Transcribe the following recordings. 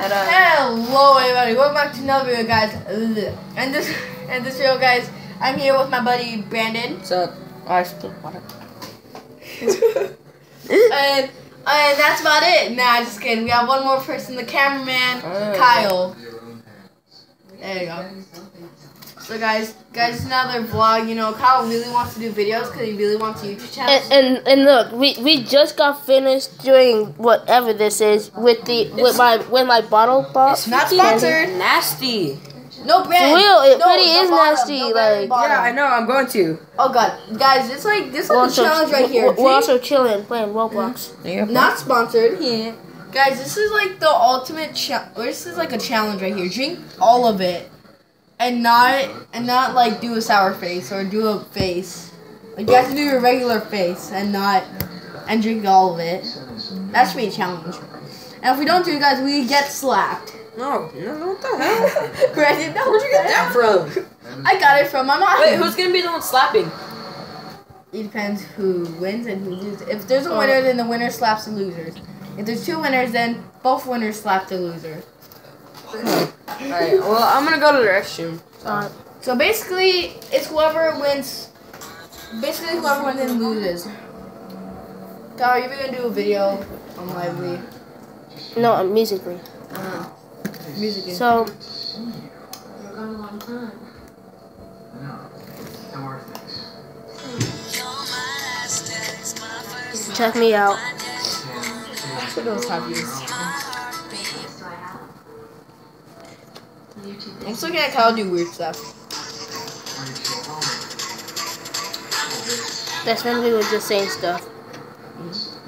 Ta-da. Um, Hello everybody, welcome back to another video guys. And this and this video guys, I'm here with my buddy Brandon. What's up? Oh, I spilled water. and and that's about it. Nah, just kidding. We have one more person, the cameraman, Oh. Kyle. There you go. So guys, guys, it's another vlog. You know, Kyle really wants to do videos because he really wants a YouTube channel. And, and and look, we we just got finished doing whatever this is with the with my with my bottle pop. It's Not sponsored. Nasty. no, Brandon. For real, it no, really the is bottom, nasty, the very like- bottom. Yeah, I know. I'm going to. Oh god, guys, it's like this is like a challenge right here. we're, we're also chilling playing Roblox. Yeah. Not sponsored. Yeah. Guys, this is like the ultimate cha- This is like a challenge right here. Drink all of it, and not and not like do a sour face or do a face. Like you have to do your regular face and not and drink all of it. That should be a challenge. And if we don't do it, guys, we get slapped. No. No. What the hell? Granted, no. Where'd you get that from? I got it from my mom. Wait, who's gonna be the one slapping? It depends who wins and who loses. If there's a Oh. winner, then the winner slaps the losers. If there's two winners, then both winners slap the loser. Alright. Well, I'm gonna go to the restroom. Uh, So basically, it's whoever wins. Basically, whoever wins and loses. Kyle, you're gonna do a video on Lively. no, uh, musically. Uh, music. is- So check me out. Those have views. I'm looking at Kyle do weird stuff. That's when we were just saying stuff.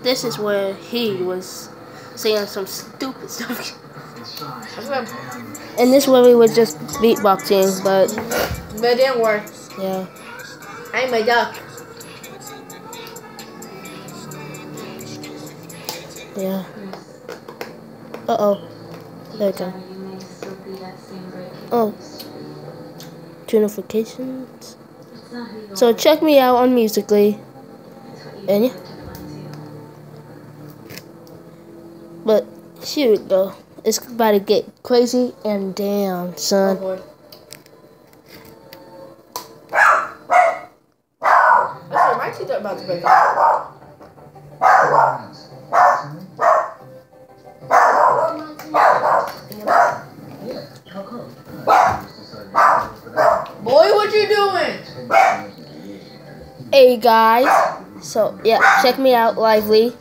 This is where he was saying some stupid stuff. And this where we were just beatboxing, but but it didn't work. yeah. I'm a duck. Yeah. Uh oh. There we go. Oh. Two notifications. So check me out on Musically. And yeah. But here we go. It's about to get crazy and damn, Oh son. boy. Listen, my teeth are about to break out. Boy, you doing? Hey guys. So yeah, check me out lively.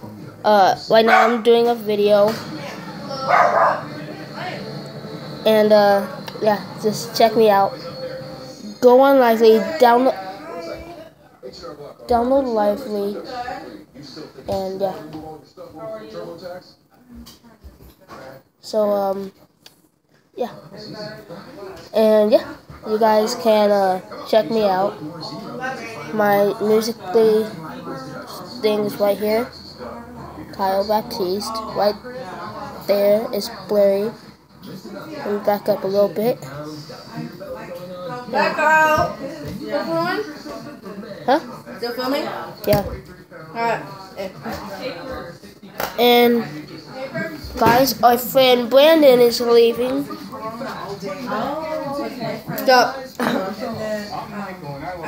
Uh right now I'm doing a video. And uh yeah, just check me out. Go on lively, download download lively and yeah. So um yeah. And yeah, you guys can uh check me out. My musically thing is right here. Kyle Baptiste. Right there is blurry. Let me back up a little bit. Back out. Still filming? Huh? Still filming? Yeah. Alright. And guys, our friend Brandon is leaving. Stop.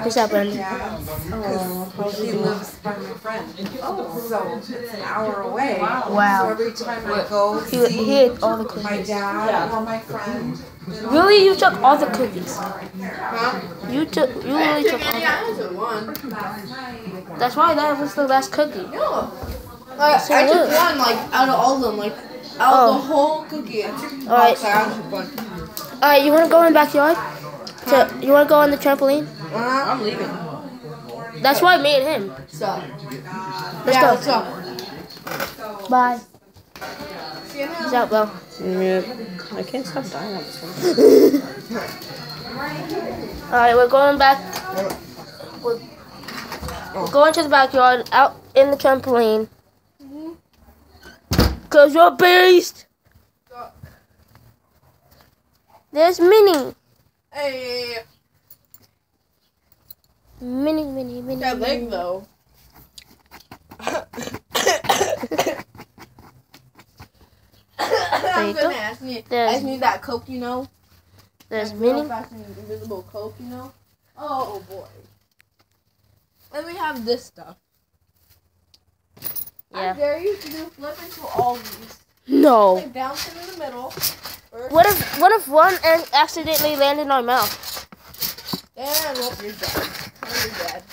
What's up, Brandon? He lives by my friend. So it's an hour away. So Wow. every time I go He, see he ate all the my cookies. dad or my friend, Really? You took all the cookies. Huh? You took. You really didn't took all. any. I only took one. That's why that was the last cookie. No. Uh, like, So I took one, like, out of all of them. Like, out of Oh. the whole cookie. I took Alright. box, I one. All right, you want to go in the backyard? To, you want to go on the trampoline? Uh-huh. I'm leaving. That's why me and him. So, Let's yeah, go. let's go. Bye. See you now. Out, bro. Yeah. I can't stop dying on this one. All right, we're going back. We're, we're going to the backyard, out in the trampoline. Cause you're a beast. There's Minnie. Hey, Minnie, Minnie, Minnie. that leg though. I'm gonna ask me. I There's- just need that coke, you know. There's That real meaning. fast and invisible coke, you know. Oh, oh boy. Then we have this stuff. I Yeah. dare you to do flip into all these. No. Like bouncing in the middle. What if what if one ac- accidentally landed in our mouth? Then well, you're dead. You're dead.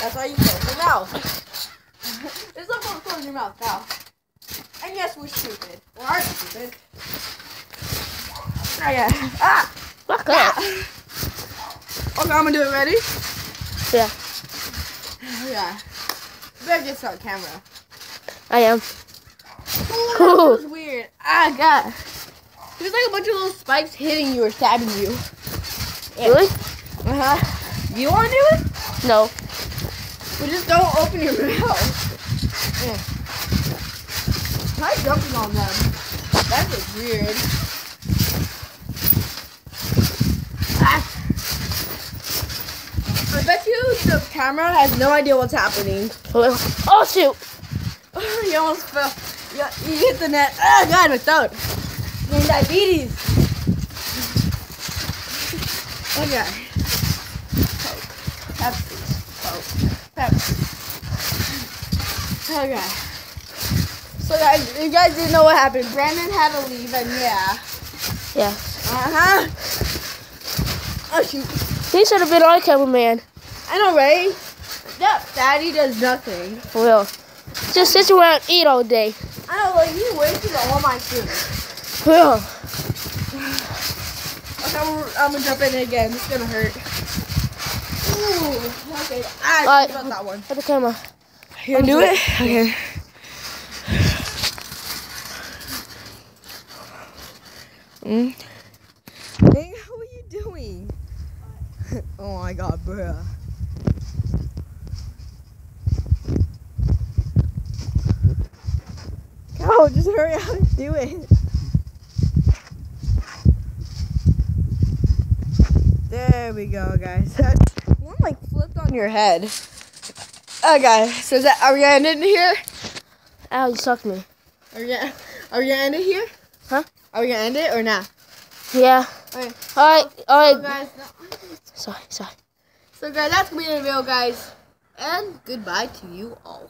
That's why you close your mouth. There's no point closing your mouth now. And yes, we're stupid. We are stupid. Okay. Ah! Fuck up. Okay, I'm gonna do it. Ready? Yeah, Yeah. Better get on camera. I am. Ooh, that was weird. Ah, God. There's like a bunch of little spikes hitting you or stabbing you. Really? Uh huh. You want to do it? No. But just don't open your mouth. Yeah. Try jumping on them. That was weird. Ah. I bet you the camera has no idea what's happening. Oh shoot! you almost fell. You, you hit the net. Oh god, my throat. Getting diabetes. Okay. Coke. Pepsi. Coke. Pepsi. Okay. So guys, you guys didn't know what happened. Brandon had to leave, and yeah. Yeah. Uh huh. Oh shoot. He should have been our cameraman. I know, right? Yep. Daddy does nothing. For real. Just sit around and eat all day. I know, like he wasted all my food. Okay, I'm, I'm gonna jump in again. It's gonna hurt. Ooh, okay. I Alright. got that one. At the camera. You gonna do it? Okay. Mm. Hey, how are you doing? oh my god, bruh. Go, just hurry up and do it. There we go, guys. That's one like flipped on your head. Okay, so is that are we gonna end it here? Ow, you sucked me. Are we gonna are we gonna end it here? Huh? Are we gonna end it or not? Yeah. Alright, So alright. guys, Sorry, sorry. so guys, that's gonna be the video, guys, and goodbye to you all.